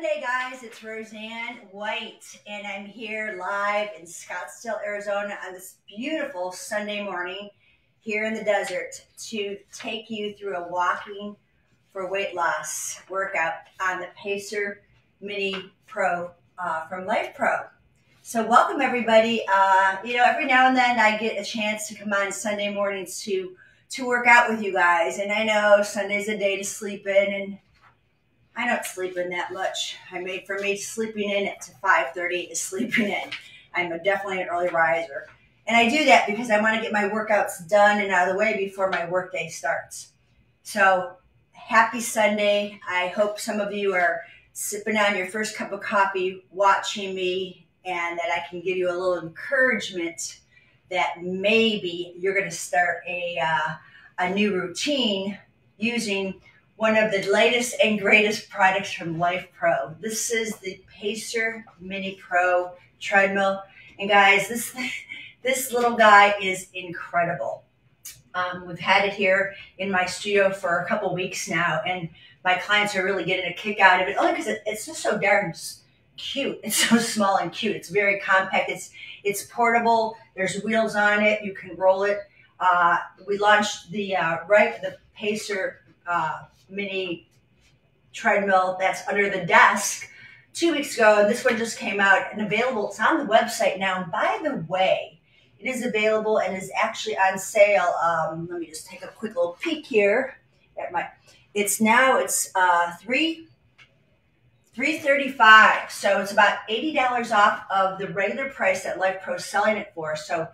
Sunday, guys, it's Roseanne White, and I'm here live in Scottsdale, Arizona on this beautiful Sunday morning here in the desert to take you through a walking for weight loss workout on the Pacer Mini Pro uh, from Lifepro. So, welcome everybody. Uh, you know, every now and then I get a chance to come on Sunday mornings to to work out with you guys, and I know Sunday's a day to sleep in and I don't sleep in that much. I made for me, sleeping in at 5.30 is sleeping in. I'm definitely an early riser. And I do that because I want to get my workouts done and out of the way before my workday starts. So happy Sunday. I hope some of you are sipping on your first cup of coffee, watching me, and that I can give you a little encouragement that maybe you're going to start a, uh, a new routine using one of the latest and greatest products from Lifepro. This is the Pacer Mini Pro treadmill. And guys, this, this little guy is incredible. Um, we've had it here in my studio for a couple weeks now, and my clients are really getting a kick out of it. Only because it, it's just so darn cute. It's so small and cute. It's very compact. It's it's portable. There's wheels on it. You can roll it. Uh, we launched the uh, right the Pacer uh, mini treadmill that's under the desk two weeks ago. This one just came out and available. It's on the website now. And by the way, it is available and is actually on sale. Um, let me just take a quick little peek here at my. It's now it's uh, three. 335 so it's about $80 off of the regular price that Lifepro is selling it for so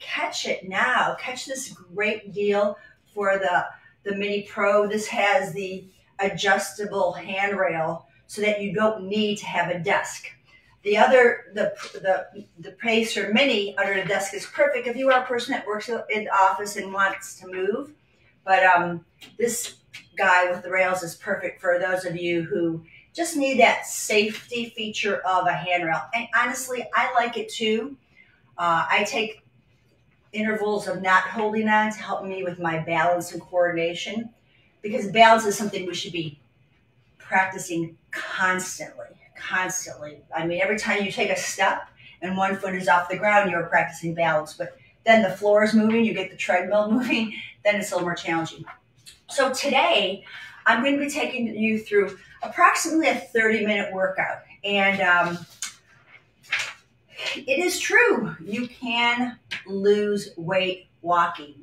catch it now catch this great deal for the the Mini Pro. This has the adjustable handrail so that you don't need to have a desk. The other, the, the, the Pacer Mini under the desk is perfect if you are a person that works in the office and wants to move. But um, this guy with the rails is perfect for those of you who just need that safety feature of a handrail. And honestly, I like it too. Uh, I take intervals of not holding on to help me with my balance and coordination because balance is something we should be practicing constantly constantly. I mean every time you take a step and one foot is off the ground you're practicing balance but then the floor is moving you get the treadmill moving then it's a little more challenging. So today i'm going to be taking you through approximately a 30 minute workout and um, it is true. You can lose weight walking.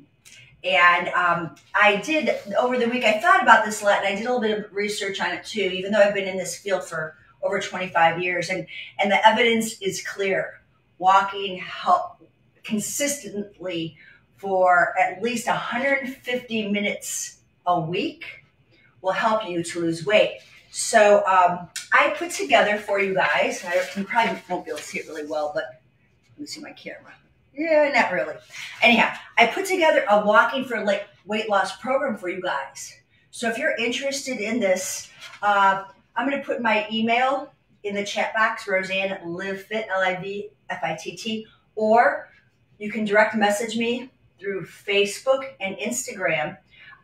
And um, I did over the week, I thought about this a lot and I did a little bit of research on it too, even though I've been in this field for over 25 years. And, and the evidence is clear. Walking help consistently for at least 150 minutes a week will help you to lose weight. So um, I put together for you guys, I probably won't be able to see it really well, but let me see my camera. Yeah, not really. Anyhow, I put together a walking for like weight loss program for you guys. So if you're interested in this, uh, I'm going to put my email in the chat box, Roseanne Live Fit, L I V F I T T, or you can direct message me through Facebook and Instagram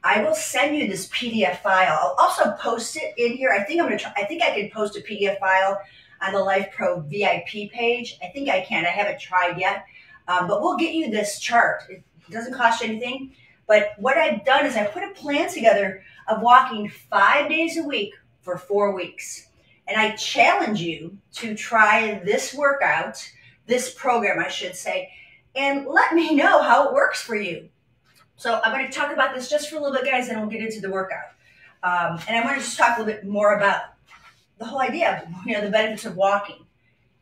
I will send you this PDF file. I'll also post it in here. I think I'm gonna try, I think I can post a PDF file on the Lifepro VIP page. I think I can. I haven't tried yet. Um, but we'll get you this chart. It doesn't cost you anything. But what I've done is I put a plan together of walking five days a week for four weeks. And I challenge you to try this workout, this program, I should say, and let me know how it works for you. So I'm going to talk about this just for a little bit, guys, and we'll get into the workout. Um, and I want to just talk a little bit more about the whole idea of you know the benefits of walking.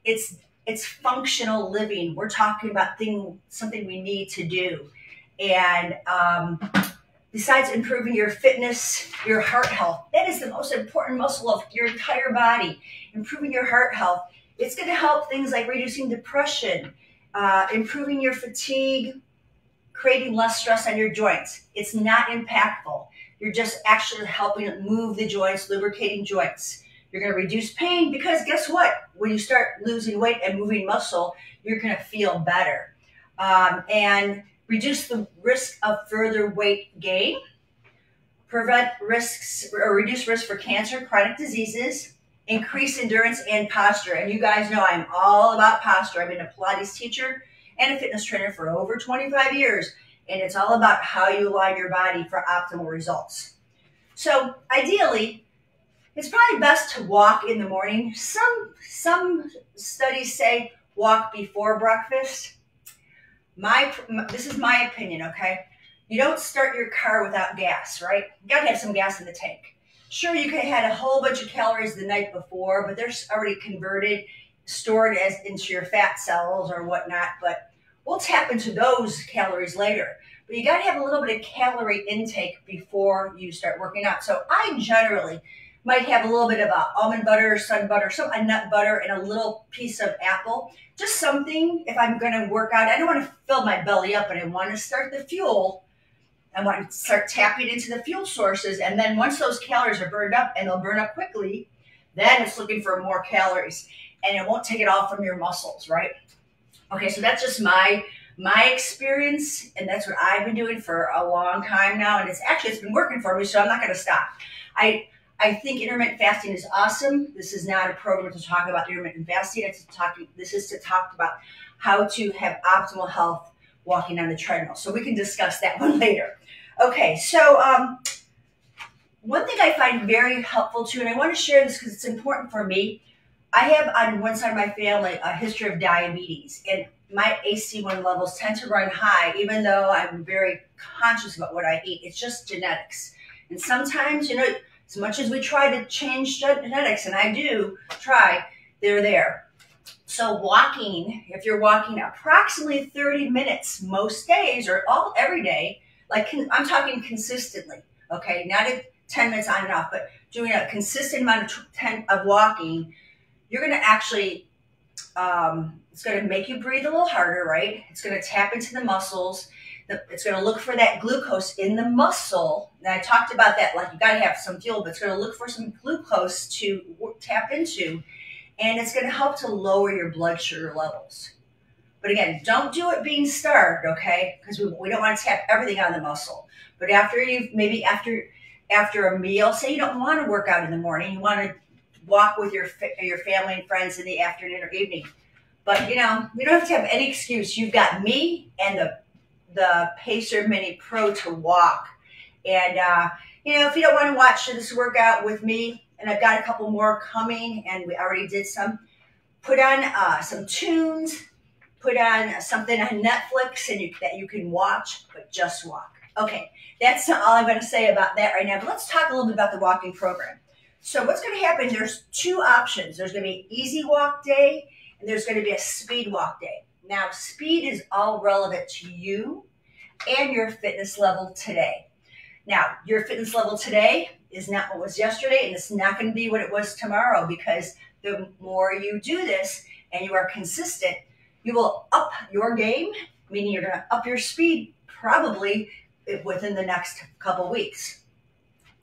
It's it's functional living. We're talking about thing something we need to do, and um, besides improving your fitness, your heart health, that is the most important muscle of your entire body. Improving your heart health, it's going to help things like reducing depression, uh, improving your fatigue, creating less stress on your joints. It's not impactful. You're just actually helping move the joints, lubricating joints. You're going to reduce pain because guess what? When you start losing weight and moving muscle, you're going to feel better. Um, and reduce the risk of further weight gain, prevent risks or reduce risk for cancer, chronic diseases, increase endurance and posture. And you guys know I'm all about posture. I've been a Pilates teacher and a fitness trainer for over 25 years. And it's all about how you align your body for optimal results. So ideally, it's probably best to walk in the morning. Some some studies say walk before breakfast. My this is my opinion, okay? You don't start your car without gas, right? You got to have some gas in the tank. Sure, you could have had a whole bunch of calories the night before, but they're already converted, stored as into your fat cells or whatnot. But we'll tap into those calories later. But you got to have a little bit of calorie intake before you start working out. So I generally might have a little bit of a almond butter, sun butter, some a nut butter, and a little piece of apple. Just something if I'm going to work out. I don't want to fill my belly up, but I want to start the fuel. I want to start tapping into the fuel sources, and then once those calories are burned up, and they'll burn up quickly, then it's looking for more calories, and it won't take it all from your muscles, right? Okay, so that's just my my experience, and that's what I've been doing for a long time now, and it's actually it's been working for me, so I'm not going to stop. I I think intermittent fasting is awesome. This is not a program to talk about intermittent fasting. It's talking. This is to talk about how to have optimal health walking on the treadmill. So we can discuss that one later. Okay, so um, one thing I find very helpful too, and I want to share this because it's important for me. I have on one side of my family a history of diabetes, and my AC1 levels tend to run high, even though I'm very conscious about what I eat. It's just genetics. And sometimes, you know, as much as we try to change genetics, and I do try, they're there. So walking, if you're walking approximately 30 minutes most days or all every day, like I'm talking consistently, okay, not a 10 minutes on and off, but doing a consistent amount of, 10, of walking, you're going to actually um, it's going to make you breathe a little harder, right? It's going to tap into the muscles. It's going to look for that glucose in the muscle. And I talked about that, like you got to have some fuel, but it's going to look for some glucose to tap into. And it's going to help to lower your blood sugar levels. But again, don't do it being starved, okay? Because we, we don't want to tap everything on the muscle. But after you've maybe after after a meal, say you don't want to work out in the morning, you want to walk with your your family and friends in the afternoon or evening but you know, you don't have to have any excuse. You've got me and the the Pacer Mini Pro to walk. And uh, you know, if you don't want to watch this workout with me, and I've got a couple more coming, and we already did some. Put on uh, some tunes. Put on something on Netflix, and you, that you can watch, but just walk. Okay, that's all I'm going to say about that right now. But let's talk a little bit about the walking program. So what's going to happen? There's two options. There's going to be easy walk day and there's going to be a speed walk day. Now, speed is all relevant to you and your fitness level today. Now, your fitness level today is not what was yesterday, and it's not going to be what it was tomorrow because the more you do this and you are consistent, you will up your game, meaning you're going to up your speed probably within the next couple weeks.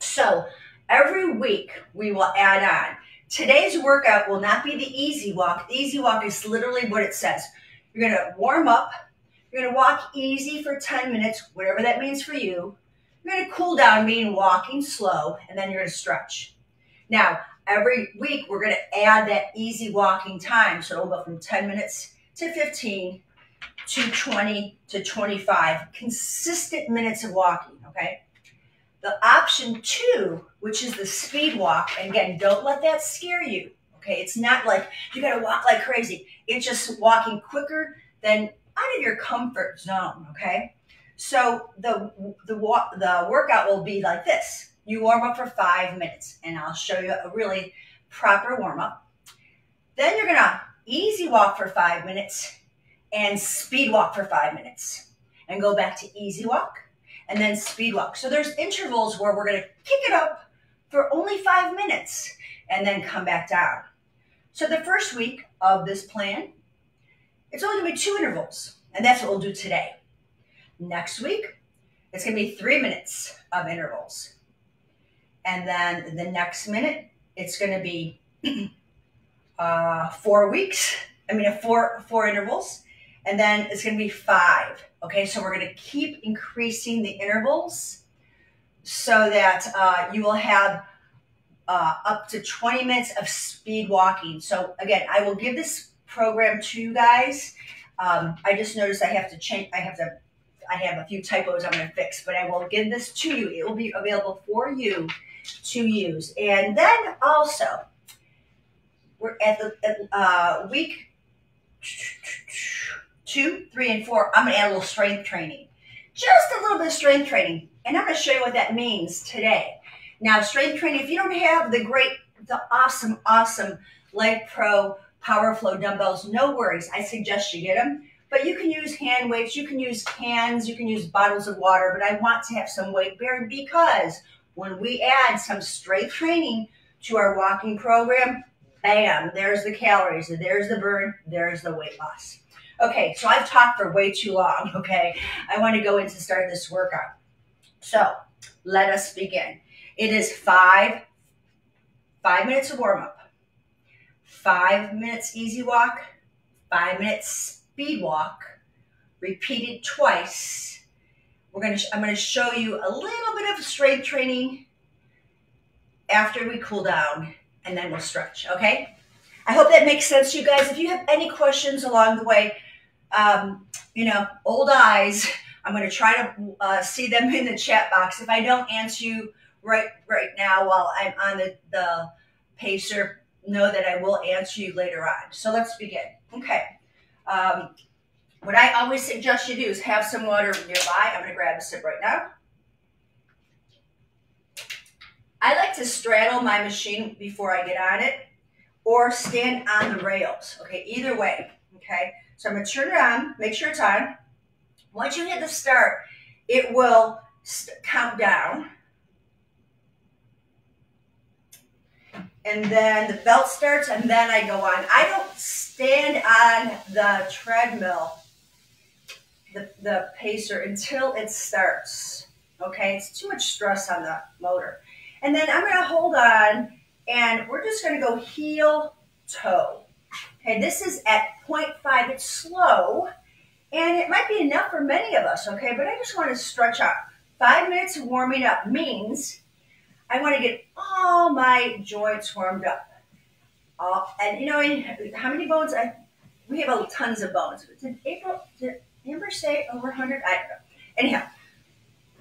So every week we will add on Today's workout will not be the easy walk. The easy walk is literally what it says. You're going to warm up. You're going to walk easy for 10 minutes, whatever that means for you. You're going to cool down, meaning walking slow, and then you're going to stretch. Now, every week, we're going to add that easy walking time. So it'll go from 10 minutes to 15 to 20 to 25 consistent minutes of walking, okay? The option two, which is the speed walk, and again, don't let that scare you. Okay, it's not like you got to walk like crazy. It's just walking quicker than out of your comfort zone. Okay, so the the the workout will be like this. You warm up for five minutes, and I'll show you a really proper warm up. Then you're gonna easy walk for five minutes and speed walk for five minutes, and go back to easy walk and then speed walk. So there's intervals where we're going to kick it up for only five minutes and then come back down. So the first week of this plan, it's only to be two intervals, and that's what we'll do today. Next week, it's to be three minutes of intervals. And then the next minute, it's to be uh, four weeks. I mean, four four intervals, and then it's to be five. Okay, so we're to keep increasing the intervals so that uh, you will have uh, up to 20 minutes of speed walking. So again, I will give this program to you guys. Um, I just noticed I have to change, I have to, I have a few typos I'm going to fix, but I will give this to you. It will be available for you to use. And then also, we're at the uh, week two, three, and four. I'm going to add a little strength training. Just a little bit of strength training. And I'm going to show you what that means today. Now, strength training, if you don't have the great, the awesome, awesome Life Pro Power Flow dumbbells, no worries. I suggest you get them. But you can use hand weights, you can use cans, you can use bottles of water, but I want to have some weight bearing because when we add some strength training to our walking program, bam, there's the calories, there's the burn, there's the weight loss. Okay, so I've talked for way too long, okay? I want to go into start this workout. So let us begin. It is five, five minutes of warm up, five minutes easy walk, five minutes speed walk, repeated twice. We're gonna, I'm gonna show you a little bit of strength training after we cool down and then we'll stretch, okay? I hope that makes sense to you guys. If you have any questions along the way, um, you know, old eyes, I'm going to try to uh, see them in the chat box. If I don't answer you right right now while I'm on the, the pacer, know that I will answer you later on. So let's begin. Okay. Um, what I always suggest you do is have some water nearby. I'm going to grab a sip right now. I like to straddle my machine before I get on it or stand on the rails. Okay, either way. Okay, so I'm going to turn it on, make sure it's on. Once you hit the start, it will count down. And then the belt starts, and then I go on. I don't stand on the treadmill, the, the pacer, until it starts. Okay, it's too much stress on the motor. And then I'm going to hold on, and we're just going to go heel toe. Okay, this is at 0.5. It's slow. And it might be enough for many of us, okay? But I just want to stretch out. Five minutes of warming up means I want to get all my joints warmed up. All, and you know, how many bones? I we have tons of bones. Did April? Did Amber say over 100? I don't know. Anyhow,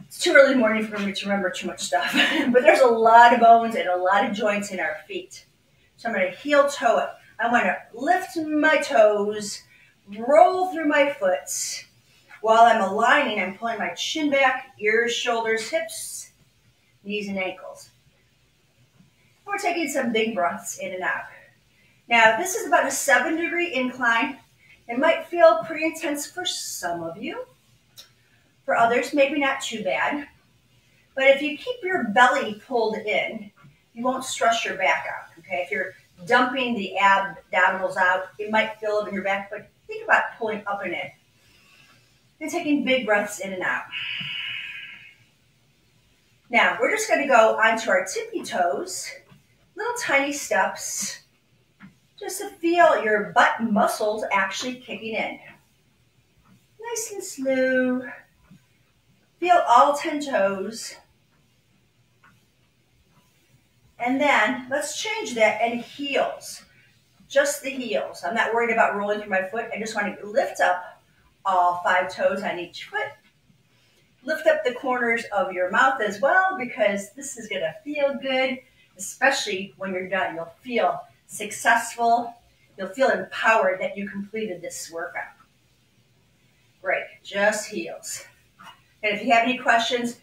it's too early morning for me to remember too much stuff. but there's a lot of bones and a lot of joints in our feet. So I'm going to heel toe it. I want to lift my toes roll through my foot. While I'm aligning, I'm pulling my chin back, ears, shoulders, hips, knees, and ankles. We're taking some big breaths in and out. Now, this is about a seven degree incline. It might feel pretty intense for some of you. For others, maybe not too bad. But if you keep your belly pulled in, you won't stress your back out, okay? If you're dumping the abdominals out, it might feel in your back, but Think about pulling up and in. And taking big breaths in and out. Now, we're just going to go onto our tippy toes, little tiny steps, just to feel your butt muscles actually kicking in. Nice and slow. Feel all 10 toes. And then let's change that and heels just the heels. I'm not worried about rolling through my foot. I just want to lift up all five toes on each foot. Lift up the corners of your mouth as well because this is going to feel good, especially when you're done. You'll feel successful. You'll feel empowered that you completed this workout. Great, just heels. And if you have any questions,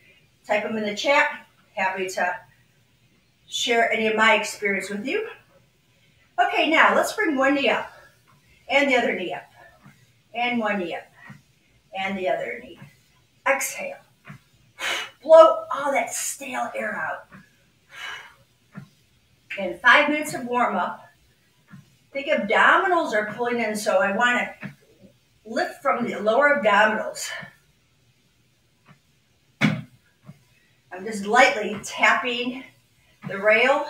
type them in the chat. Happy to share any of my experience with you. Okay, now let's bring one knee up and the other knee up and one knee up and the other knee. Exhale. Blow all that stale air out. And five minutes of warm up. The abdominals are pulling in, so I want to lift from the lower abdominals. I'm just lightly tapping the rail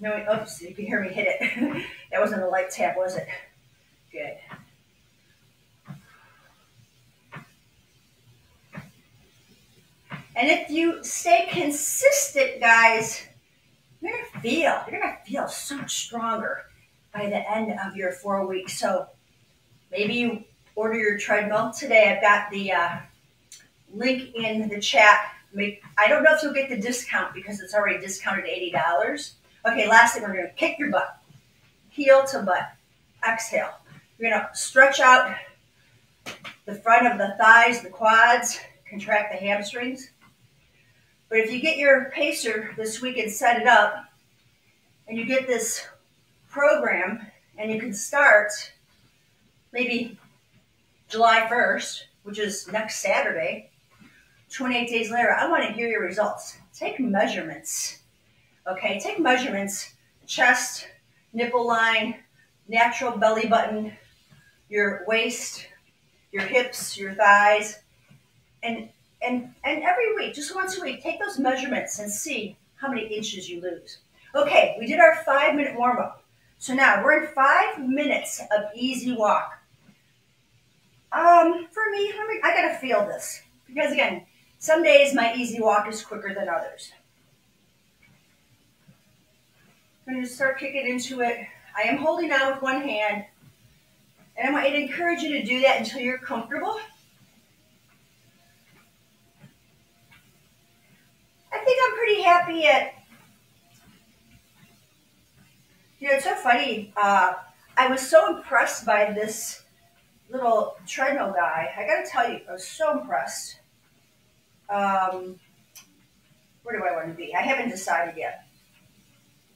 no, oops, you can hear me hit it. that wasn't a light tap, was it? Good. And if you stay consistent, guys, you're gonna feel, you're gonna feel so much stronger by the end of your four weeks. So maybe you order your treadmill today. I've got the uh, link in the chat. I don't know if you'll get the discount because it's already discounted $80. Okay, last thing, we're gonna kick your butt. Heel to butt. Exhale. You're gonna stretch out the front of the thighs, the quads, contract the hamstrings. But if you get your pacer this week and set it up, and you get this program, and you can start maybe July 1st, which is next Saturday, 28 days later, I want to hear your results. Take measurements. Okay, take measurements, chest, nipple line, natural belly button, your waist, your hips, your thighs, and and and every week, just once a week, take those measurements and see how many inches you lose. Okay, we did our five minute warm up. So now we're in five minutes of easy walk. Um, for me, me I gotta feel this because again, some days my easy walk is quicker than others. I'm gonna start kicking into it. I am holding on with one hand, and I might encourage you to do that until you're comfortable. I think I'm pretty happy at, you know, it's so funny. Uh, I was so impressed by this little treadmill guy. I gotta tell you, I was so impressed. Um, where do I want to be? I haven't decided yet.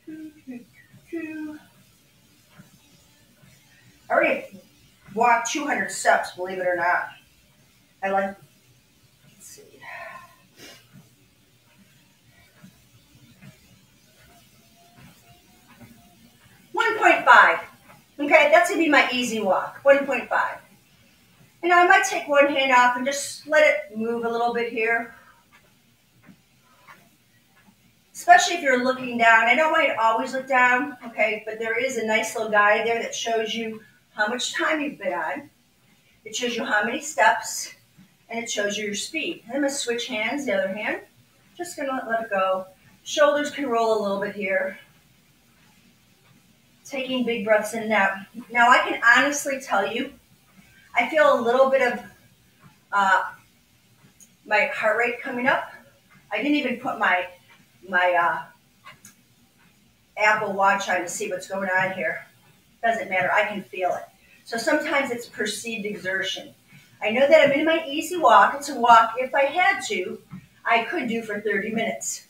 I already walked 200 steps, believe it or not. I like, let's see. 1.5. Okay, that's gonna be my easy walk, 1.5. And now I might take one hand off and just let it move a little bit here. Especially if you're looking down. I don't want to always look down, okay, but there is a nice little guide there that shows you how much time you've been on. It shows you how many steps, and it shows you your speed. I'm gonna switch hands, the other hand. Just gonna let it go. Shoulders can roll a little bit here taking big breaths in and out. Now, I can honestly tell you, I feel a little bit of uh, my heart rate coming up. I didn't even put my my uh, Apple Watch on to see what's going on here. Doesn't matter. I can feel it. So sometimes it's perceived exertion. I know that I'm in my easy walk. It's a walk. If I had to, I could do for 30 minutes.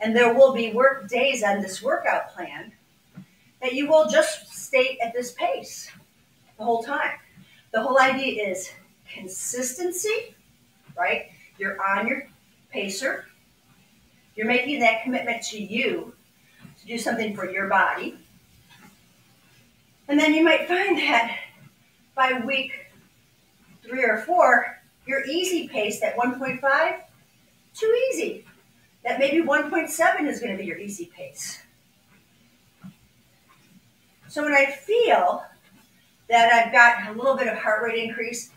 And there will be work days on this workout plan that you will just stay at this pace the whole time. The whole idea is consistency, right? You're on your pacer. You're making that commitment to you to do something for your body. And then you might find that by week three or four, your easy pace, that 1.5, too easy. That maybe 1.7 is going to be your easy pace. So when I feel that I've got a little bit of heart rate increase,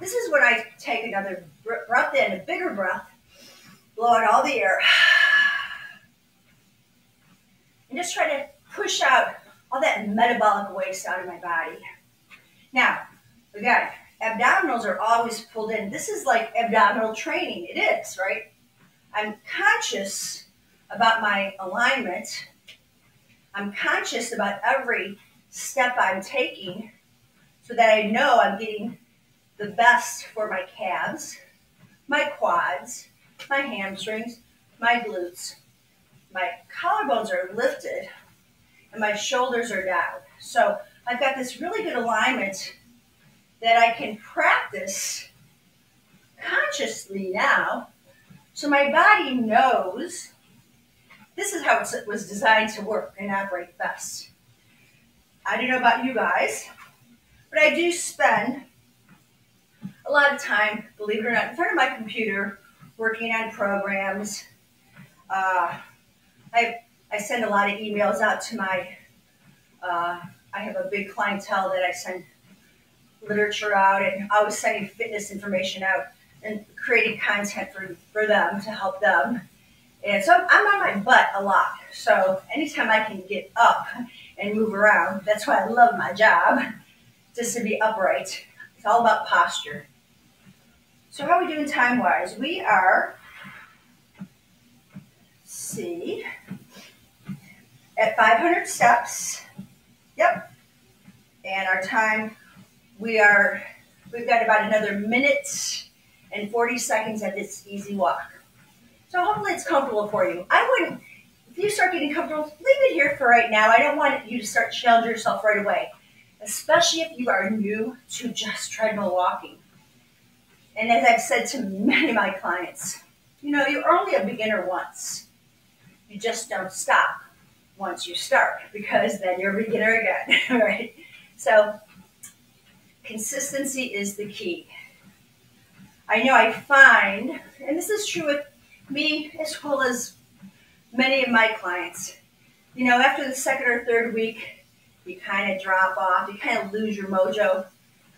this is when I take another breath in, a bigger breath, blow out all the air, and just try to push out all that metabolic waste out of my body. Now, again, abdominals are always pulled in. This is like abdominal training. It is, right? I'm conscious about my alignment I'm conscious about every step I'm taking so that I know I'm getting the best for my calves, my quads, my hamstrings, my glutes. My collarbones are lifted and my shoulders are down. So I've got this really good alignment that I can practice consciously now so my body knows this is how it was designed to work and operate best. I don't know about you guys, but I do spend a lot of time, believe it or not, in front of my computer working on programs. Uh, I, I send a lot of emails out to my, uh, I have a big clientele that I send literature out and I was sending fitness information out and creating content for, for them to help them And so I'm on my butt a lot. So anytime I can get up and move around, that's why I love my job, just to be upright. It's all about posture. So how are we doing time-wise? We are, see, at 500 steps. Yep. And our time, we are, we've got about another minute and 40 seconds at this easy walk. So hopefully it's comfortable for you. I wouldn't, if you start getting comfortable, leave it here for right now. I don't want you to start challenging yourself right away, especially if you are new to just treadmill walking. And as I've said to many of my clients, you know, you're only a beginner once. You just don't stop once you start because then you're a beginner again, right? So consistency is the key. I know I find, and this is true with me as well as many of my clients, you know, after the second or third week, you kind of drop off, you kind of lose your mojo.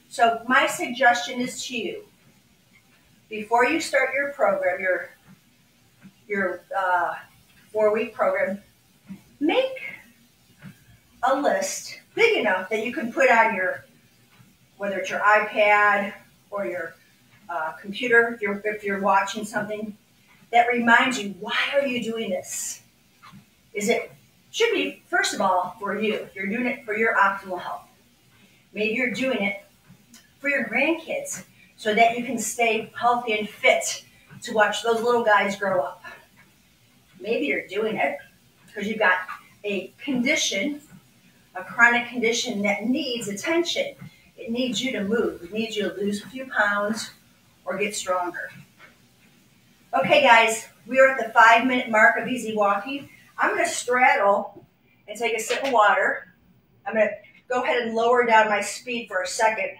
So my suggestion is to you, before you start your program, your your uh, four week program, make a list big enough that you can put on your whether it's your iPad or your uh, computer if you're if you're watching something that reminds you why are you doing this? Is it should be first of all for you. You're doing it for your optimal health. Maybe you're doing it for your grandkids so that you can stay healthy and fit to watch those little guys grow up. Maybe you're doing it because you've got a condition, a chronic condition that needs attention. It needs you to move. It needs you to lose a few pounds or get stronger. Okay, guys, we are at the five minute mark of easy walking. I'm going to straddle and take a sip of water. I'm going to go ahead and lower down my speed for a second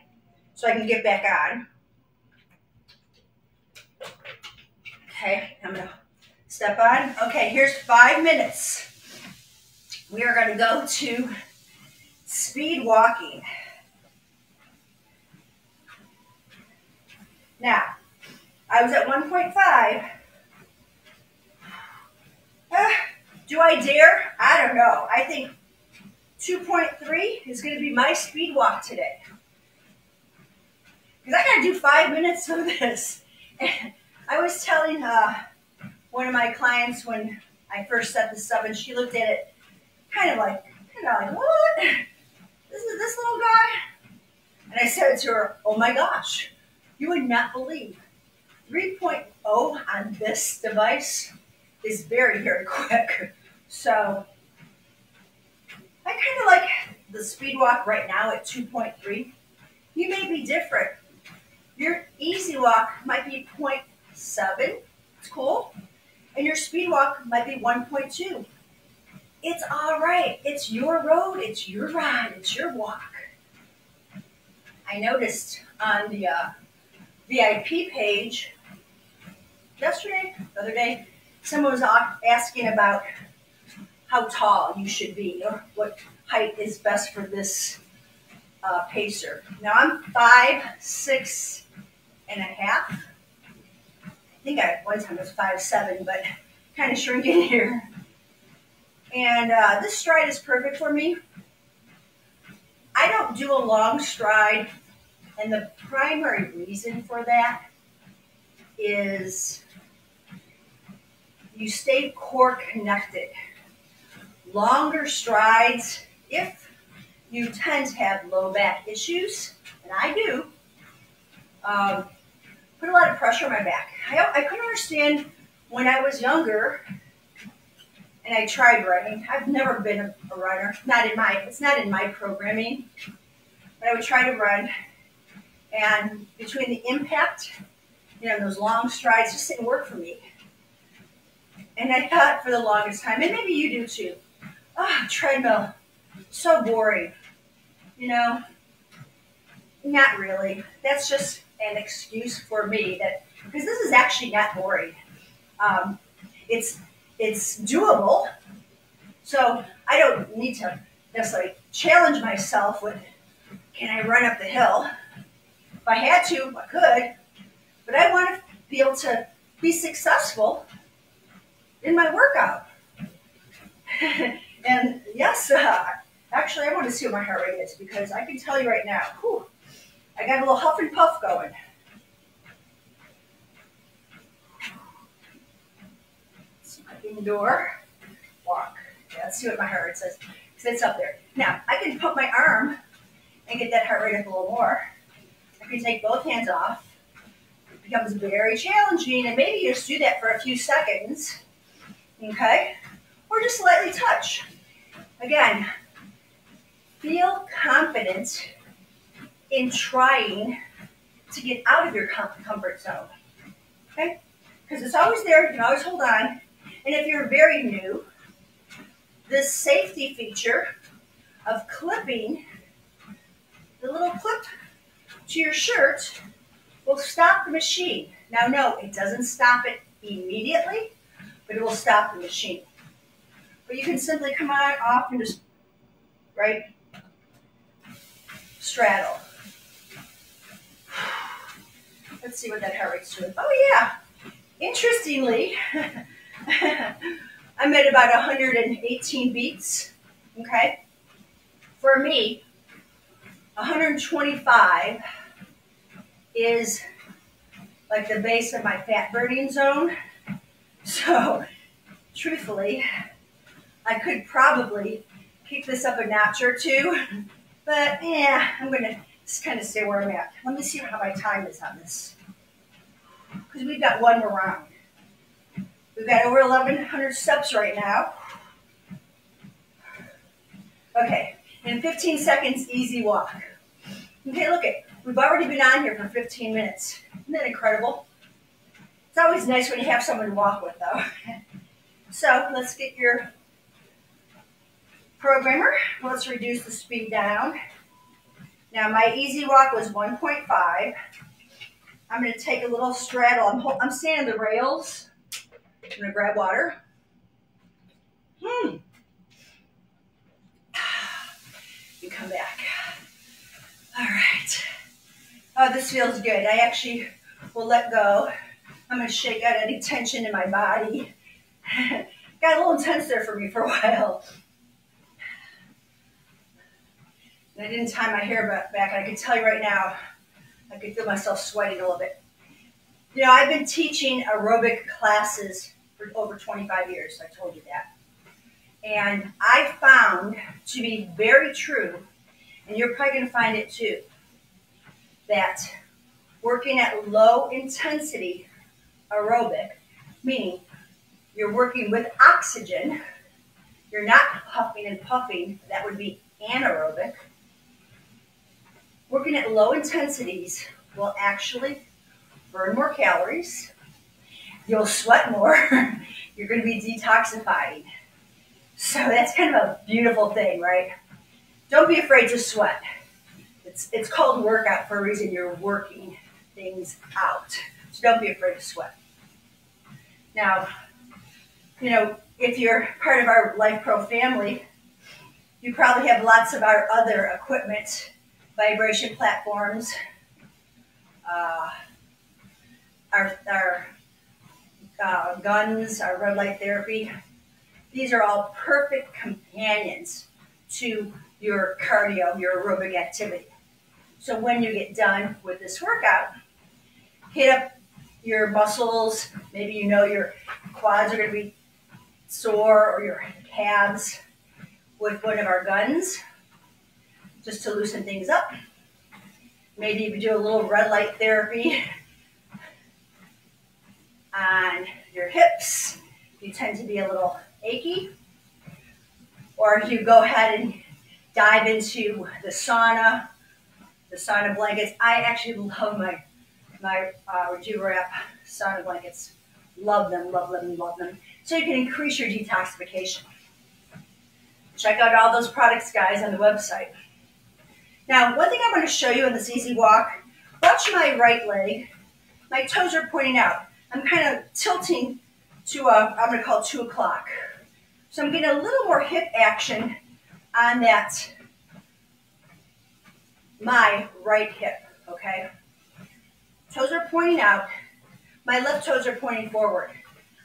so I can get back on. Okay, I'm gonna step on. Okay, here's five minutes. We are gonna go to speed walking. Now, I was at 1.5. Ah, do I dare? I don't know. I think 2.3 is going to be my speed walk today. Because I got to do five minutes of this. I was telling uh, one of my clients when I first set this up, and she looked at it kind of like, kind of like, what? This is this little guy? And I said to her, oh my gosh, you would not believe 3.0 on this device is very, very quick. So I kind of like the speed walk right now at 2.3. You may be different. Your easy walk might be 0 seven. It's cool. And your speed walk might be 1.2. It's all right. It's your road. It's your ride. It's your walk. I noticed on the uh, VIP page yesterday, the other day, someone was asking about how tall you should be or what height is best for this uh, pacer. Now I'm five, six and a half think I one time was five seven, but kind of shrinking here. And uh, this stride is perfect for me. I don't do a long stride, and the primary reason for that is you stay core connected. Longer strides, if you tend to have low back issues, and I do, um, put a lot of pressure on my back. I, I couldn't understand when I was younger and I tried running. I've never been a, a runner. Not in my, it's not in my programming. But I would try to run. And between the impact, you know, those long strides just didn't work for me. And I thought for the longest time, and maybe you do too, ah, oh, treadmill, so boring. You know, not really. That's just an excuse for me that because this is actually not boring. Um, it's it's doable, so I don't need to necessarily challenge myself with can I run up the hill. If I had to, I could, but I want to be able to be successful in my workout. and yes, uh, actually, I want to see what my heart rate is because I can tell you right now, whew, I got a little huff and puff going. Indoor walk. Yeah, let's see what my heart rate says. Because it's up there. Now, I can put my arm and get that heart rate up a little more. I can take both hands off. It becomes very challenging, and maybe you just do that for a few seconds. Okay? Or just slightly touch. Again, feel confident in trying to get out of your comfort zone. Okay? Because it's always there, you can always hold on. And if you're very new, this safety feature of clipping the little clip to your shirt will stop the machine. Now, no, it doesn't stop it immediately, but it will stop the machine. But you can simply come on, off, and just, right, straddle. Let's see what that heart rate's doing. Oh, yeah. Interestingly, I'm at about 118 beats, okay? For me, 125 is like the base of my fat burning zone. So, truthfully, I could probably kick this up a notch or two, but yeah, I'm gonna just kind of stay where I'm at. Let me see how my time is on this. Because we've got one more round. We've got over 1,100 steps right now. Okay, in 15 seconds, easy walk. Okay, look it. We've already been on here for 15 minutes. Isn't that incredible? It's always nice when you have someone to walk with, though. So let's get your programmer. Let's reduce the speed down. Now my easy walk was 1.5. I'm to take a little straddle. I'm, I'm standing the rails. I'm to grab water. Hmm. You come back. All right. Oh, this feels good. I actually will let go. I'm to shake out any tension in my body. Got a little intense there for me for a while. And I didn't tie my hair back. and I can tell you right now, I could feel myself sweating a little bit. You know, I've been teaching aerobic classes for over 25 years. I told you that. And I found to be very true, and you're probably going to find it too, that working at low intensity aerobic, meaning you're working with oxygen, you're not huffing and puffing, that would be anaerobic. Working at low intensities will actually burn more calories, you'll sweat more, you're going to be detoxifying. So that's kind of a beautiful thing, right? Don't be afraid to sweat. It's, it's called workout for a reason. You're working things out. So don't be afraid to sweat. Now, you know, if you're part of our Lifepro family, you probably have lots of our other equipment, vibration platforms, uh, our, our uh, guns, our red light therapy, these are all perfect companions to your cardio, your aerobic activity. So when you get done with this workout, hit up your muscles. Maybe you know your quads are going to be sore or your calves with one of our guns just to loosen things up. Maybe you could do a little red light therapy on your hips. You tend to be a little achy, or if you go ahead and dive into the sauna, the sauna blankets. I actually love my my uh, RejuvaWrap sauna blankets. Love them, love them, love them. So you can increase your detoxification. Check out all those products, guys, on the website. Now, one thing I'm going to show you in this easy walk, watch my right leg. My toes are pointing out. I'm kind of tilting to, a, I'm going to call two o'clock. So I'm getting a little more hip action on that, my right hip, okay? Toes are pointing out. My left toes are pointing forward.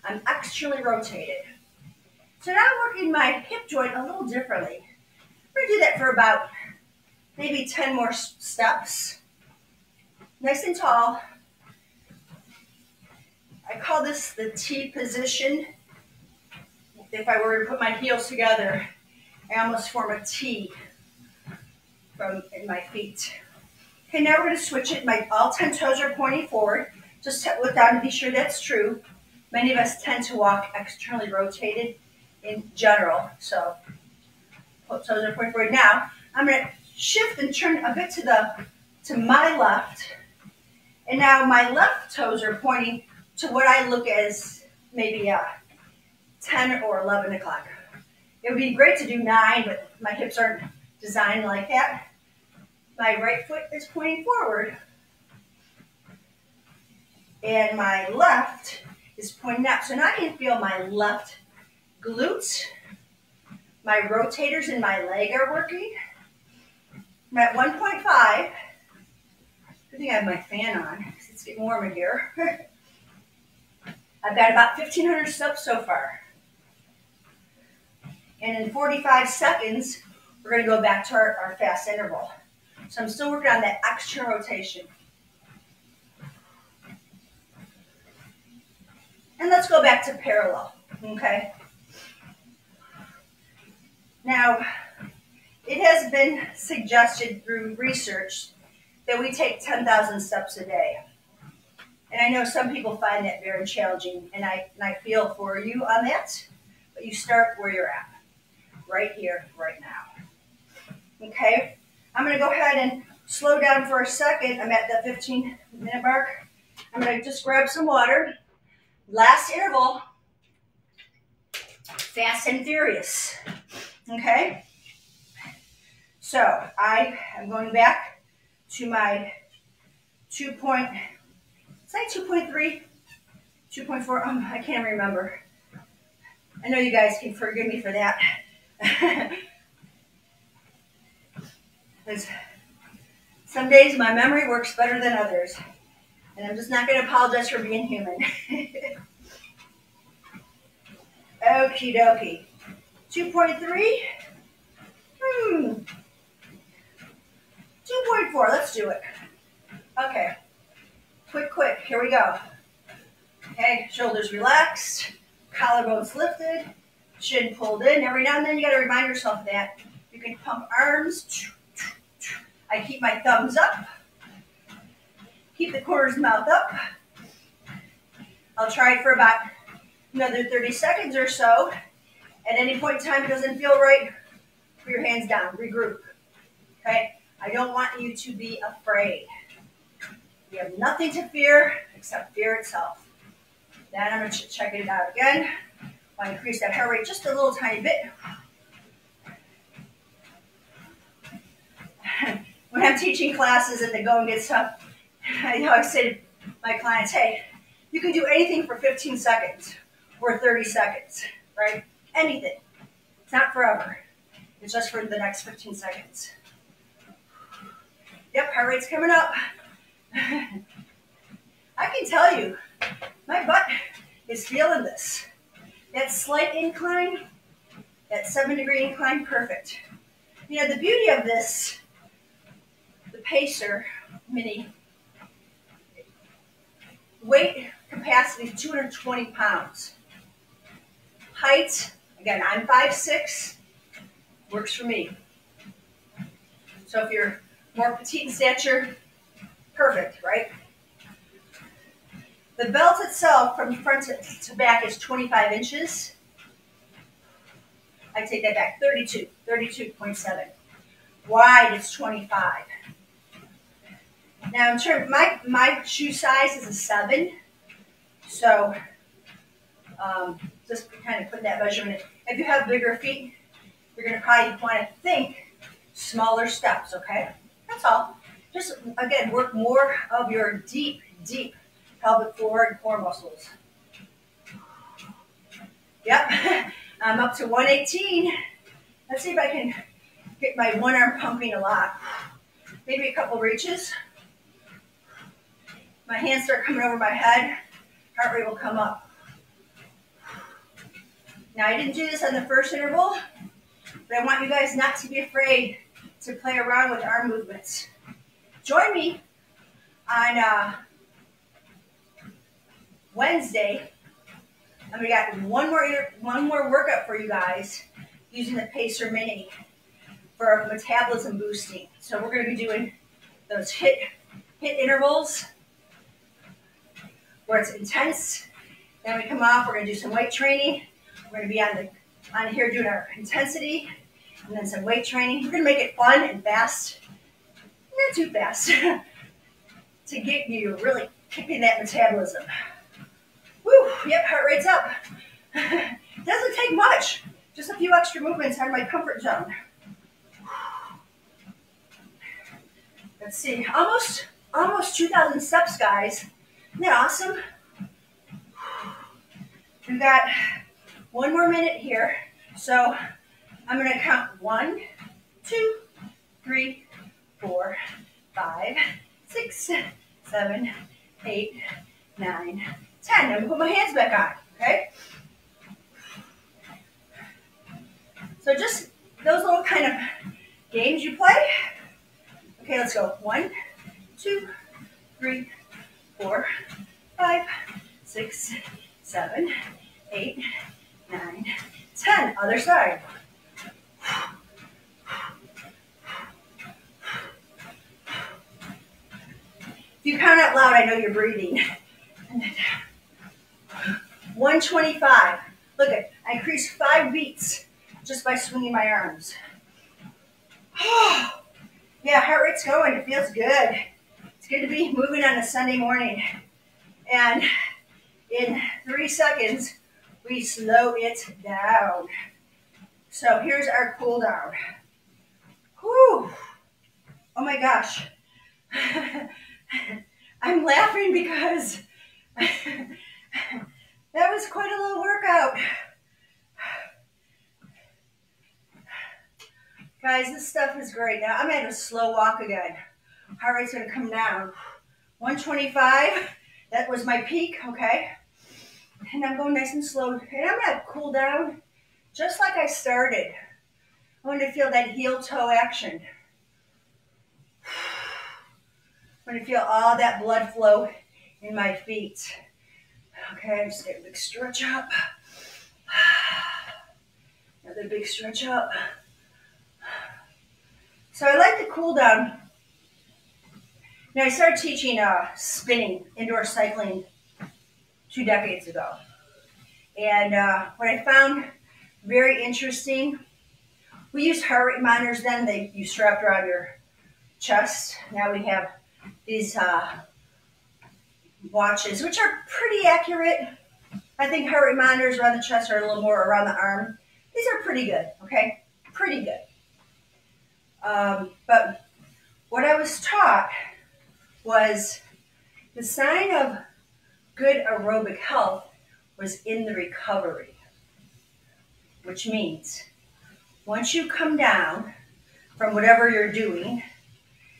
I'm externally rotated. So now I'm working my hip joint a little differently. I'm gonna do that for about maybe 10 more steps. Nice and tall. I call this the T position. If I were to put my heels together, I almost form a T from in my feet. Okay, now we're gonna switch it. My all 10 toes are pointing forward. Just look down to be sure that's true. Many of us tend to walk externally rotated in general. So oh, toes are pointing forward. Now, I'm gonna shift and turn a bit to the to my left. And now my left toes are pointing to what I look as maybe a 10 or 11 o'clock. It would be great to do nine, but my hips aren't designed like that. My right foot is pointing forward. And my left is pointing up. So now I can feel my left glutes. My rotators in my leg are working. I'm at 1.5. Good thing I have my fan on it's getting warm in here. I've got about 1,500 steps so far. And in 45 seconds, we're going to go back to our, our fast interval. So I'm still working on that extra rotation. And let's go back to parallel, okay? Now, it has been suggested through research that we take 10,000 steps a day. And I know some people find that very challenging, and I, and I feel for you on that, but you start where you're at, right here, right now. Okay? I'm going to go ahead and slow down for a second. I'm at the 15 minute mark. I'm going to just grab some water. Last interval, fast and furious. Okay? So I am going back to my 2 point, is that 2.3? 2.4, um, I can't remember. I know you guys can forgive me for that. Some days my memory works better than others. And I'm just not going to apologize for being human. Okie dokie. 2.3. Hmm. 2.4. Let's do it. Okay. Quick, quick. Here we go. Okay. Shoulders relaxed. Collarbones lifted. Chin pulled in. Every now and then you got to remind yourself that. You can pump arms. I keep my thumbs up. Keep the corners mouth up. I'll try it for about another 30 seconds or so. At any point in time it doesn't feel right, put your hands down, regroup. Okay? I don't want you to be afraid. You have nothing to fear except fear itself. Then I'm going to check it out again. I'll increase that heart rate just a little tiny bit. when I'm teaching classes and they the going gets tough, I say to my clients, hey, you can do anything for 15 seconds or 30 seconds, right? Anything. It's not forever. It's just for the next 15 seconds. Yep, heart rate's coming up. I can tell you, my butt is feeling this. That slight incline, that seven degree incline, perfect. You know, the beauty of this, the Pacer Mini, weight capacity is 220 pounds. Height, again, I'm 5'6", works for me. So if you're more petite in stature, perfect, right? The belt itself from front to back is 25 inches. I take that back, 32, 32.7. Wide is 25. Now in terms, my, my shoe size is a seven. So um, just kind of put that measurement. If you have bigger feet, you're going to probably want to think smaller steps, okay? That's all. Just, again, work more of your deep, deep pelvic floor and core muscles. Yep, I'm up to 118. Let's see if I can get my one arm pumping a lot. Maybe a couple reaches. My hands start coming over my head. Heart rate will come up. Now I didn't do this on the first interval, but I want you guys not to be afraid to play around with arm movements. Join me on uh, Wednesday, and we got one more one more workout for you guys using the Pacer Mini for metabolism boosting. So we're going to be doing those hit HIIT intervals where it's intense. Then we come off. We're going to do some weight training. We're going to be on the on here doing our intensity and then some weight training. We're to make it fun and fast, not too fast, to get you really kicking that metabolism. Woo, yep, heart rate's up. Doesn't take much, just a few extra movements out of my comfort zone. Let's see, almost, almost 2,000 steps, guys. Isn't that awesome? We've got one more minute here. So I'm going to count one, two, three, four, five, six, seven, eight, nine, ten. I'm going to put my hands back on, okay? So just those little kind of games you play. Okay, let's go. One, two, three, four, five, six, seven, eight, nine, ten. Other side. If you count out loud, I know you're breathing. 125. Look at, I increased five beats just by swinging my arms. yeah, heart rate's going. It feels good. It's good to be moving on a Sunday morning. And in three seconds, we slow it down. So here's our cool down. Whew. Oh my gosh. I'm laughing because that was quite a little workout. Guys, this stuff is great. Now I'm at a slow walk again. Heart rate's gonna come down. 125, that was my peak, okay? And I'm going nice and slow. And I'm gonna cool down just like I started. I want to feel that heel toe action. I want to feel all that blood flow in my feet. Okay, just get a big stretch up. Another big stretch up. So I like the cool down. Now I started teaching uh, spinning, indoor cycling, two decades ago. And uh, what I found very interesting, we used heart rate monitors then. They you strapped around your chest. Now we have these uh, watches, which are pretty accurate. I think heart rate monitors around the chest are a little more around the arm. These are pretty good, okay? Pretty good. Um, but what I was taught was the sign of good aerobic health was in the recovery, which means once you come down from whatever you're doing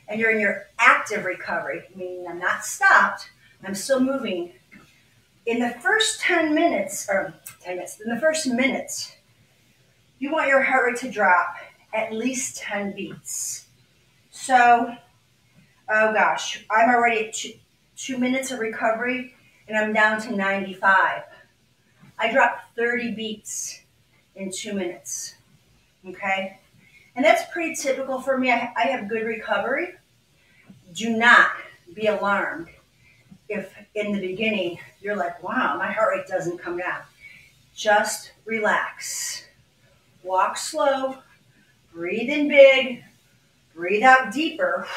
and you're in your active recovery, meaning I'm not stopped, I'm still moving. In the first 10 minutes, or 10 minutes, in the first minutes, you want your heart rate to drop at least 10 beats. So, oh gosh, I'm already at two, two minutes of recovery and I'm down to 95. I dropped 30 beats in two minutes. Okay? And that's pretty typical for me. I, I have good recovery. Do not be alarmed if in the beginning you're like, wow, my heart rate doesn't come down. Just relax. Walk slow, breathe in big, breathe out deeper,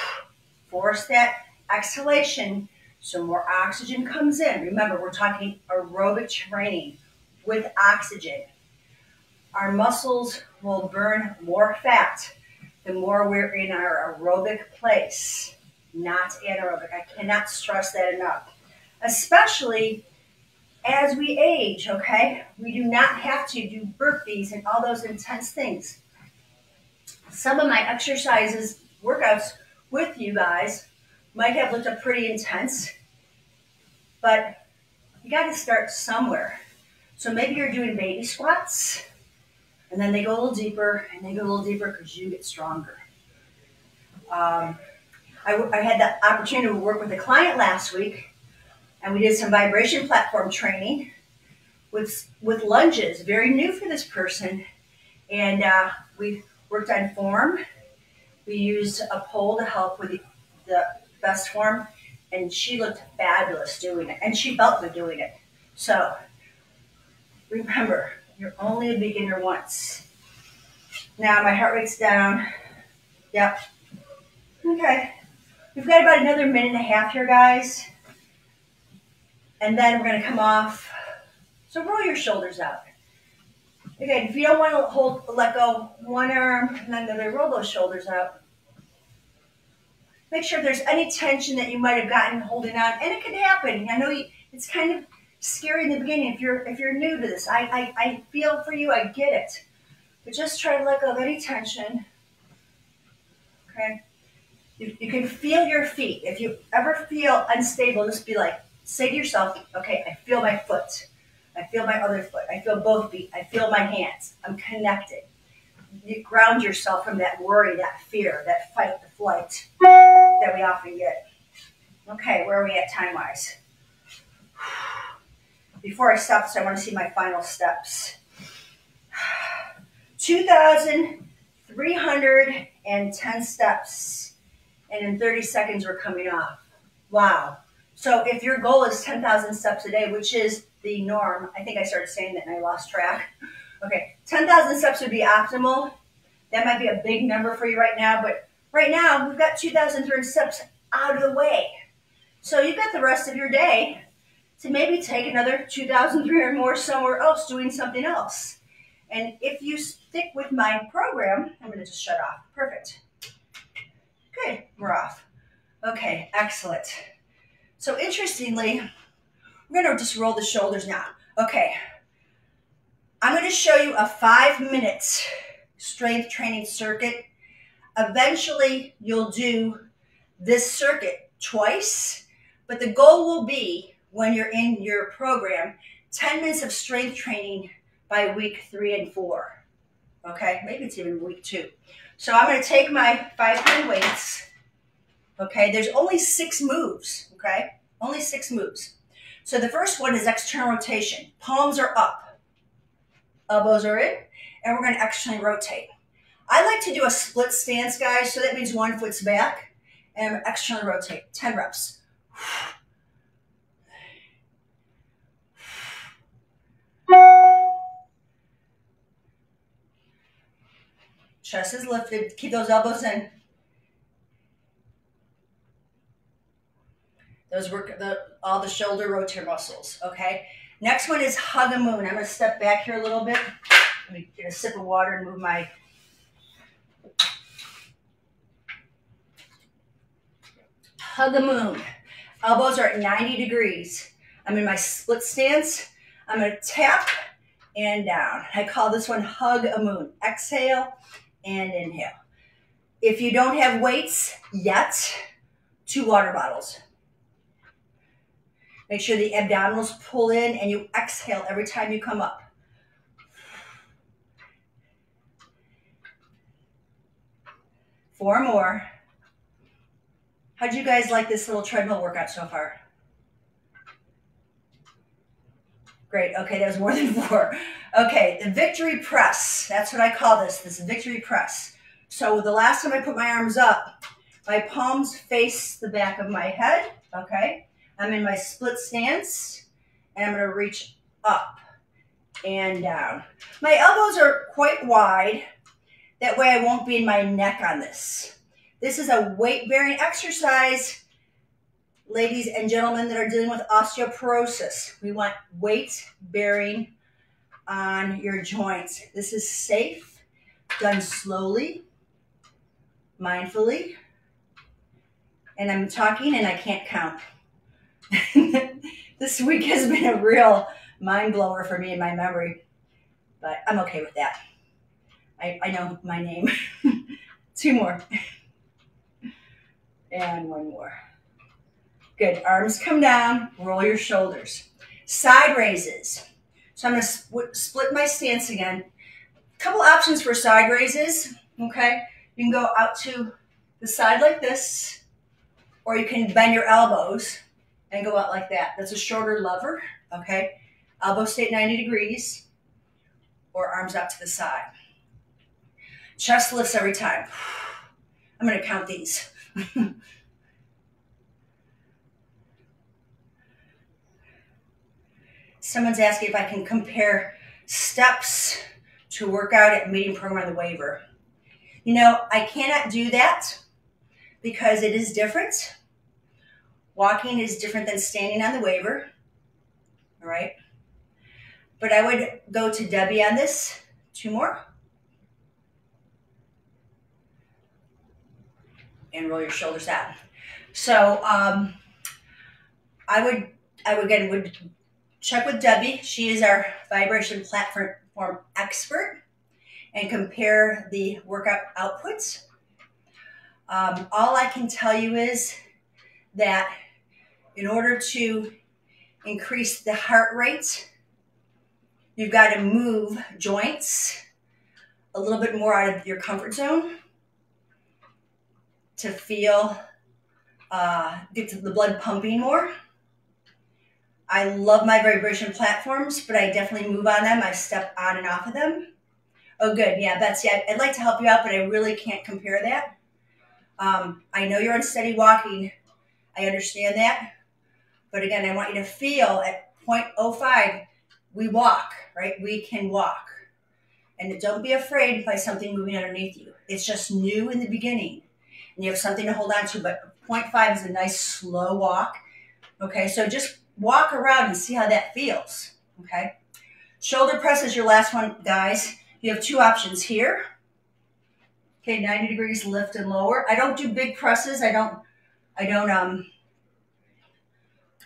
force that exhalation so more oxygen comes in. Remember, we're talking aerobic training with oxygen. Our muscles will burn more fat the more we're in our aerobic place, not anaerobic. I cannot stress that enough. Especially as we age, okay? We do not have to do burpees and all those intense things. Some of my exercises, workouts with you guys might have looked up pretty intense, but you got to start somewhere. So maybe you're doing baby squats, and then they go a little deeper, and they go a little deeper because you get stronger. Um, I, I had the opportunity to work with a client last week, and we did some vibration platform training with with lunges, very new for this person, and uh, we worked on form. We used a pole to help with the, the best form, and she looked fabulous doing it, and she felt good doing it. So remember, you're only a beginner once. Now my heart rate's down. Yep. Okay. We've got about another minute and a half here, guys. And then we're going to come off. So roll your shoulders out. Again, if you don't want to hold, let go one arm and then the other, roll those shoulders out. Make sure if there's any tension that you might have gotten holding on, and it can happen. I know you, it's kind of scary in the beginning if you're if you're new to this. I, I, I feel for you, I get it. But just try to let go of any tension. Okay? You, you can feel your feet. If you ever feel unstable, just be like, say to yourself, okay, I feel my foot. I feel my other foot. I feel both feet. I feel my hands. I'm connected. You ground yourself from that worry, that fear, that fight, the flight that we often get. Okay, where are we at time wise? Before I stop this, I want to see my final steps. 2,310 steps, and in 30 seconds, we're coming off. Wow. So if your goal is 10,000 steps a day, which is the norm. I think I started saying that and I lost track. Okay, 10,000 steps would be optimal. That might be a big number for you right now, but right now we've got 2,300 steps out of the way. So you've got the rest of your day to maybe take another 2,300 more somewhere else doing something else. And if you stick with my program, I'm to just shut off. Perfect. Good, we're off. Okay, excellent. So interestingly, we're to just roll the shoulders now. Okay. I'm going to show you a five minute strength training circuit. Eventually, you'll do this circuit twice, but the goal will be when you're in your program 10 minutes of strength training by week three and four. Okay, maybe it's even week two. So I'm going to take my five pound weights. Okay, there's only six moves. Okay, only six moves. So the first one is external rotation. Palms are up, elbows are in, and we're going to externally rotate. I like to do a split stance, guys, so that means one foot's back, and externally rotate. 10 reps. Chest is lifted. Keep those elbows in. Those work the, all the shoulder rotator muscles, okay? Next one is hug a moon. I'm gonna step back here a little bit. Let me get a sip of water and move my hug a moon. Elbows are at 90 degrees. I'm in my split stance. I'm gonna tap and down. I call this one hug a moon. Exhale and inhale. If you don't have weights yet, two water bottles. Make sure the abdominals pull in and you exhale every time you come up. Four more. How'd you guys like this little treadmill workout so far? Great. Okay, that was more than four. Okay, the victory press. That's what I call this, this victory press. So the last time I put my arms up, my palms face the back of my head, okay? I'm in my split stance and I'm going to reach up and down. My elbows are quite wide. That way I won't be in my neck on this. This is a weight bearing exercise, ladies and gentlemen that are dealing with osteoporosis. We want weight bearing on your joints. This is safe, done slowly, mindfully. And I'm talking and I can't count. this week has been a real mind blower for me in my memory, but I'm okay with that. I, I know my name. Two more. And one more. Good. Arms come down, roll your shoulders. Side raises. So I'm gonna split my stance again. A couple options for side raises, okay? You can go out to the side like this, or you can bend your elbows and go out like that. That's a shorter lever, okay? Elbow stay at 90 degrees, or arms out to the side. Chest lifts every time. I'm gonna count these. Someone's asking if I can compare steps to workout at meeting program on the Waver. You know, I cannot do that because it is different. Walking is different than standing on the Waver. All right. But I would go to Debbie on this. Two more. And roll your shoulders out. So um, I would, I would again would check with Debbie. She is our vibration platform expert and compare the workout outputs. Um, all I can tell you is that in order to increase the heart rate, you've got to move joints a little bit more out of your comfort zone to feel uh, get the blood pumping more. I love my vibration platforms, but I definitely move on them. I step on and off of them. Oh, good. Yeah, Betsy, I'd like to help you out, but I really can't compare that. Um, I know you're on steady walking. I understand that. But again, I want you to feel at 0.05, we walk, right? We can walk. And don't be afraid by something moving underneath you. It's just new in the beginning. And you have something to hold on to, but 0.5 is a nice slow walk. Okay, so just walk around and see how that feels. Okay, shoulder press is your last one, guys. You have two options here. Okay, 90 degrees lift and lower. I don't do big presses. I don't, I don't, um,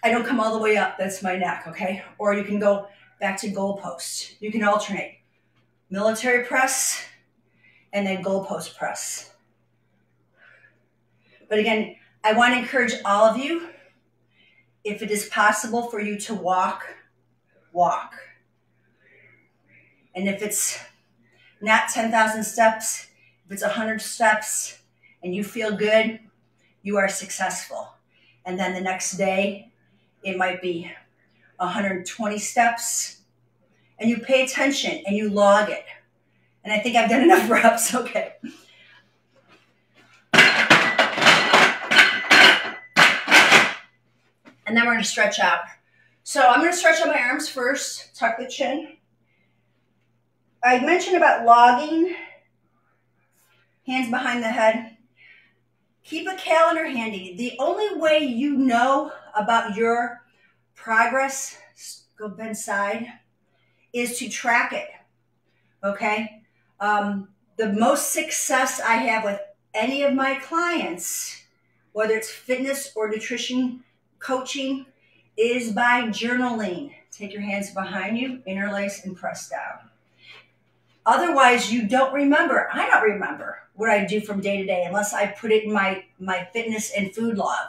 I don't come all the way up. That's my neck, okay? Or you can go back to goalpost. You can alternate. Military press and then goalpost press. But again, I want to encourage all of you, if it is possible for you to walk, walk. And if it's not 10,000 steps, if it's 100 steps and you feel good, you are successful. And then the next day, it might be 120 steps, and you pay attention and you log it. And I think I've done enough reps. Okay. And then we're to stretch out. So I'm to stretch out my arms first, tuck the chin. I mentioned about logging, hands behind the head. Keep a calendar handy. The only way you know about your progress, go bend side, is to track it. Okay? Um, the most success I have with any of my clients, whether it's fitness or nutrition coaching, is by journaling. Take your hands behind you, interlace, and press down. Otherwise, you don't remember. I don't remember what I do from day to day unless I put it in my, my fitness and food log.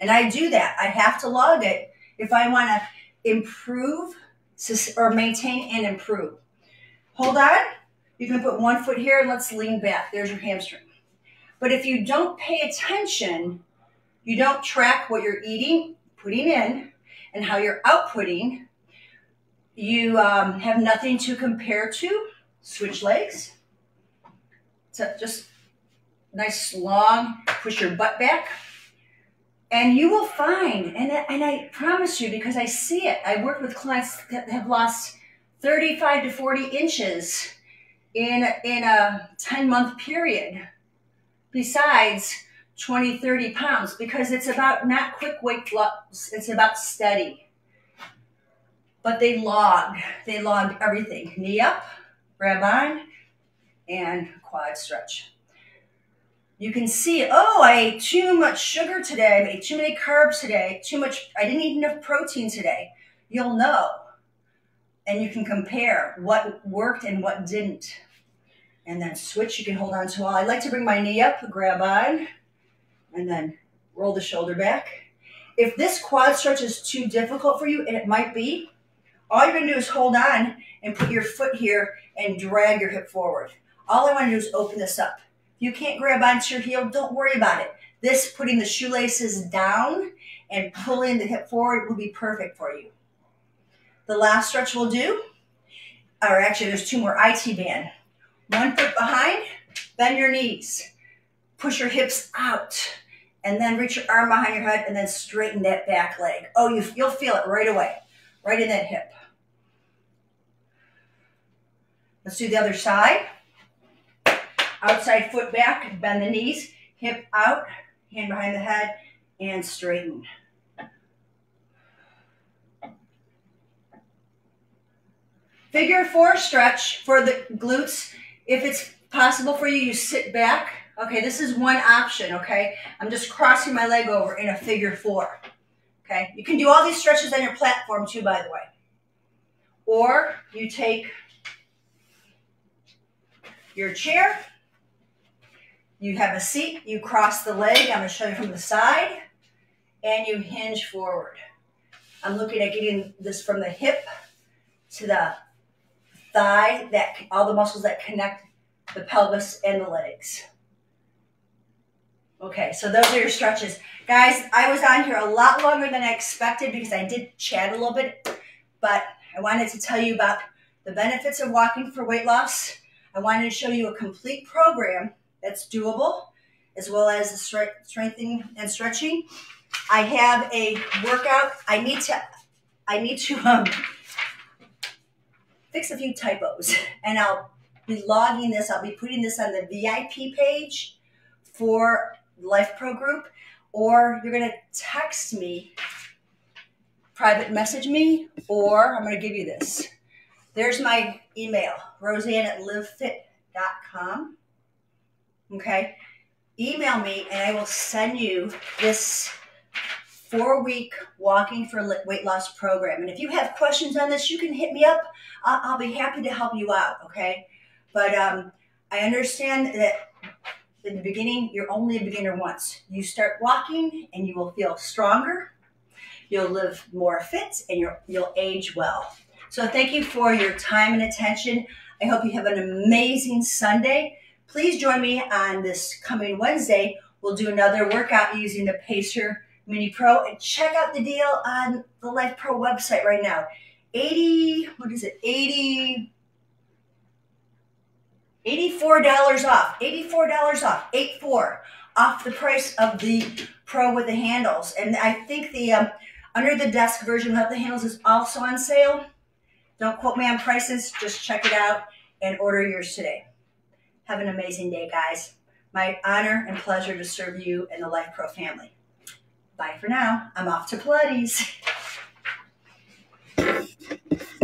And I do that. I have to log it if I want to improve or maintain and improve. Hold on. You can put one foot here and let's lean back. There's your hamstring. But if you don't pay attention, you don't track what you're eating, putting in, and how you're outputting, you um, have nothing to compare to switch legs. So just nice long, push your butt back. And you will find, and, and I promise you, because I see it, I work with clients that have lost 35 to 40 inches in, in a 10 month period, besides 20, 30 pounds, because it's about not quick weight loss, it's about steady. But they log, they log everything. Knee up, grab on, and quad stretch. You can see, oh, I ate too much sugar today. I ate too many carbs today. Too much, I didn't eat enough protein today. You'll know. And you can compare what worked and what didn't. And then switch, you can hold on to all. I like to bring my knee up, grab on, and then roll the shoulder back. If this quad stretch is too difficult for you, and it might be, all you're gonna do is hold on and put your foot here and drag your hip forward. All I wanna do is open this up. If you can't grab onto your heel, don't worry about it. This, putting the shoelaces down and pulling the hip forward will be perfect for you. The last stretch we'll do, or actually there's two more, IT band. One foot behind, bend your knees. Push your hips out and then reach your arm behind your head and then straighten that back leg. Oh, you, you'll feel it right away, right in that hip. Let's do the other side. Outside foot back, bend the knees, hip out, hand behind the head, and straighten. Figure four stretch for the glutes. If it's possible for you, you sit back. Okay, this is one option, okay? I'm just crossing my leg over in a figure four. Okay, you can do all these stretches on your platform too, by the way. Or you take your chair, you have a seat, you cross the leg, I'm gonna show you from the side, and you hinge forward. I'm looking at getting this from the hip to the thigh, that all the muscles that connect the pelvis and the legs. Okay, so those are your stretches. Guys, I was on here a lot longer than I expected because I did chat a little bit, but I wanted to tell you about the benefits of walking for weight loss. I wanted to show you a complete program that's doable, as well as the strengthening and stretching. I have a workout. I need to, I need to um, fix a few typos, and I'll be logging this. I'll be putting this on the VIP page for Lifepro group, or you're gonna text me, private message me, or I'm gonna give you this. There's my email, roseanne at livefit.com. Okay, email me and I will send you this four week walking for weight loss program. And if you have questions on this, you can hit me up. I'll, I'll be happy to help you out. Okay. But um, I understand that in the beginning, you're only a beginner once. You start walking and you will feel stronger. You'll live more fit and you'll, you'll age well. So thank you for your time and attention. I hope you have an amazing Sunday. Please join me on this coming Wednesday. We'll do another workout using the Pacer Mini Pro and check out the deal on the Lifepro website right now. 80, what is it? 80, $84 off, $84 off, 84 off the price of the Pro with the handles. And I think the um, under the desk version without the handles is also on sale. Don't quote me on prices, just check it out and order yours today. Have an amazing day, guys. My honor and pleasure to serve you and the Lifepro family. Bye for now. I'm off to Pilates.